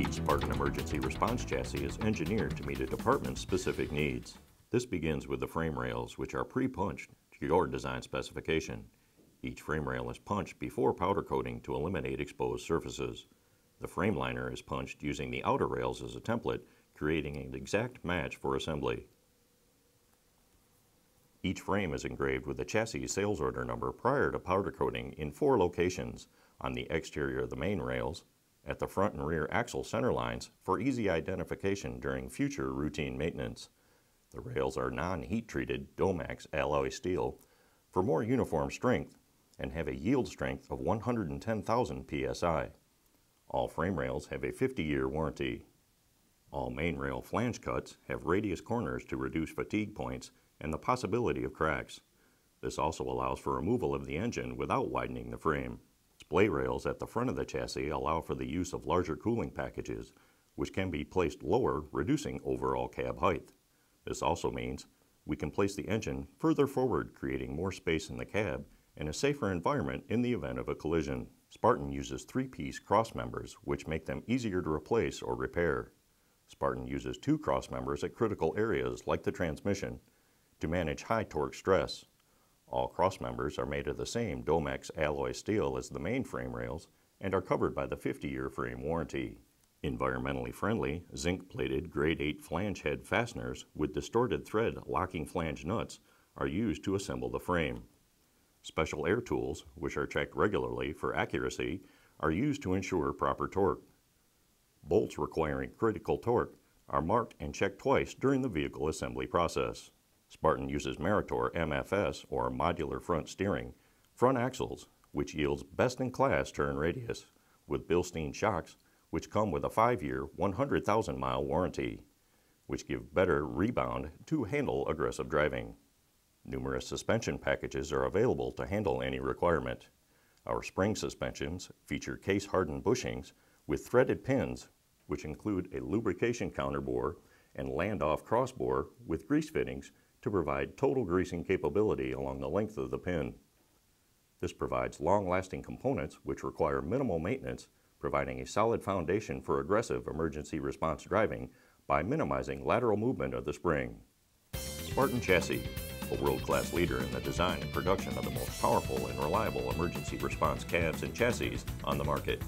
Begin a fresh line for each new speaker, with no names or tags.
Each Spartan emergency response chassis is engineered to meet a department's specific needs. This begins with the frame rails, which are pre-punched to your design specification. Each frame rail is punched before powder coating to eliminate exposed surfaces. The frame liner is punched using the outer rails as a template, creating an exact match for assembly. Each frame is engraved with the chassis sales order number prior to powder coating in four locations on the exterior of the main rails, at the front and rear axle center lines for easy identification during future routine maintenance. The rails are non-heat treated Domex alloy steel for more uniform strength and have a yield strength of 110,000 psi. All frame rails have a 50-year warranty. All main rail flange cuts have radius corners to reduce fatigue points and the possibility of cracks. This also allows for removal of the engine without widening the frame. Splay rails at the front of the chassis allow for the use of larger cooling packages, which can be placed lower, reducing overall cab height. This also means we can place the engine further forward, creating more space in the cab and a safer environment in the event of a collision. Spartan uses three-piece cross members, which make them easier to replace or repair. Spartan uses two cross members at critical areas, like the transmission, to manage high torque stress. All cross members are made of the same Domex alloy steel as the main frame rails and are covered by the 50-year frame warranty. Environmentally friendly, zinc-plated grade 8 flange head fasteners with distorted thread locking flange nuts are used to assemble the frame. Special air tools, which are checked regularly for accuracy, are used to ensure proper torque. Bolts requiring critical torque are marked and checked twice during the vehicle assembly process. Spartan uses Meritor MFS, or modular front steering, front axles, which yields best-in-class turn radius, with Bilstein shocks, which come with a 5-year, 100,000-mile warranty, which give better rebound to handle aggressive driving. Numerous suspension packages are available to handle any requirement. Our spring suspensions feature case-hardened bushings with threaded pins, which include a lubrication counterbore and land-off crossbore with grease fittings to provide total greasing capability along the length of the pin. This provides long-lasting components which require minimal maintenance, providing a solid foundation for aggressive emergency response driving by minimizing lateral movement of the spring. Spartan Chassis, a world-class leader in the design and production of the most powerful and reliable emergency response cabs and chassis on the market.